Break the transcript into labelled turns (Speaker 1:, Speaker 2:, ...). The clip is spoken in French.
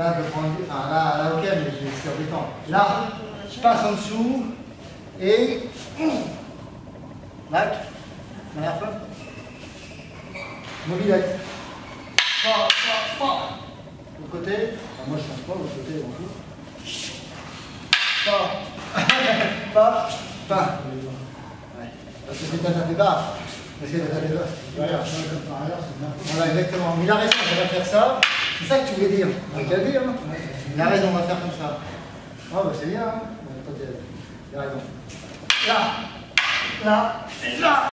Speaker 1: Là, je prends, enfin là, là, ok, mais c'est embêtant. Là, je passe en dessous et. Lac, dernière fois. Mobilette. Pas, pas, pas. L'autre côté. Enfin, moi, je change pas, l'autre côté, on fout. Pas. pas. Parce que c'est un tapé bas. Parce que c'est un tapé bas. Voilà. Voilà, exactement. Mais il a raison, on va faire ça. C'est ça que tu voulais dire. Il a raison, on va faire comme ça. Ah, bah c'est bien. Hein. Il a raison. Là, là, là.